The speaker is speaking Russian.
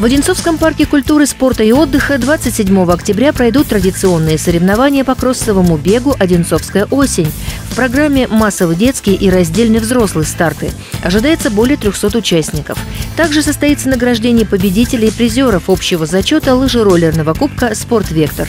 В Одинцовском парке культуры, спорта и отдыха 27 октября пройдут традиционные соревнования по кроссовому бегу «Одинцовская осень». В программе массовый детский и раздельный взрослый старты. Ожидается более 300 участников. Также состоится награждение победителей и призеров общего зачета лыжероллерного кубка «Спорт Вектор».